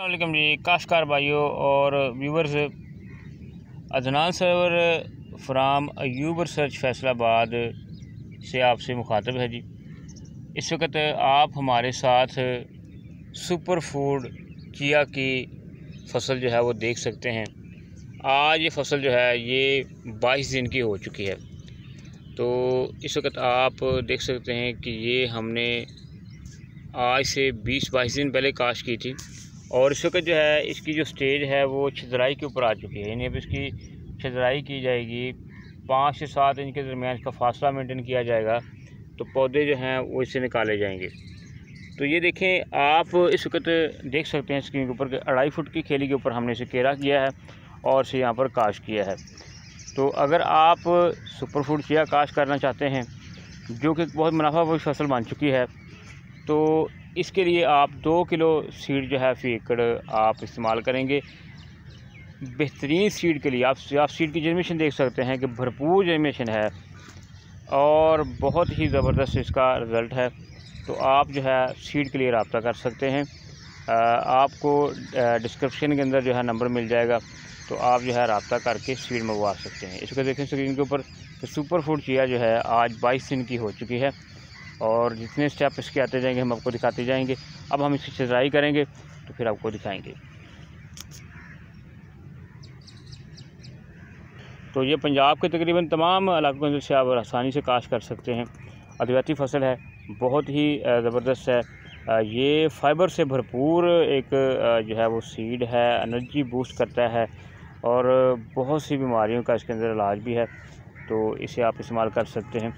अल्लाम जी। काशकार भाइयों और viewers Adnan sir from Ayub research Faisalabad से आपसे मुखातब है जी। इस वक्त आप हमारे साथ सुपर फ़ूड चिया की फ़सल जो है वो देख सकते हैं। आज ये फ़सल जो है ये बाईस दिन की हो चुकी है। तो इस वक्त आप देख सकते हैं कि ये हमने आज से बीस बाईस दिन पहले काश की थी। और इस वक्त जो है, इसकी जो स्टेज है, वो छिदराई के ऊपर आ चुकी है। यानी अब इसकी छिदराई की जाएगी। पाँच से सात इंच के दरमियान इसका फासला मेंटेन किया जाएगा। तो पौधे जो हैं, वो इससे निकाले जाएँगे। तो ये देखें, आप इस वक्त देख सकते हैं स्क्रीन के ऊपर अढ़ाई फुट की खेली के ऊपर हमने इसे केरा किया है और इसे यहाँ पर काश किया है। तो अगर आप सुपर फ़ूड चिया काश करना चाहते हैं, जो कि बहुत मुनाफा बख्श फ़सल बन चुकी है तो इसके लिए आप दो किलो सीड जो है फ़ी एकड़ आप इस्तेमाल करेंगे। बेहतरीन सीड के लिए आप आप सीड की जर्मेशन देख सकते हैं कि भरपूर जर्मेशन है और बहुत ही ज़बरदस्त इसका रिज़ल्ट है। तो आप जो है सीड के लिए रबता कर सकते हैं। आपको डिस्क्रिप्शन के अंदर जो है नंबर मिल जाएगा। तो आप जो है रबता करके सीड मंगवा सकते हैं। इसको देखें स्क्रीन के ऊपर। सुपर फ़ूड चिया जो है आज बाईस दिन की हो चुकी है। और जितने स्टेप इसके आते जाएँगे, हम आपको दिखाते जाएँगे। अब हम इसकी सिजाई करेंगे तो फिर आपको दिखाएँगे। तो ये पंजाब के तकरीबन तमाम इलाकों से आप आसानी से काश कर सकते हैं। अद्वितीय फ़सल है, बहुत ही ज़बरदस्त है। ये फाइबर से भरपूर एक जो है वो सीड है एनर्जी बूस्ट करता है और बहुत सी बीमारियों का इसके अंदर इलाज भी है। तो इसे आप इस्तेमाल कर सकते हैं।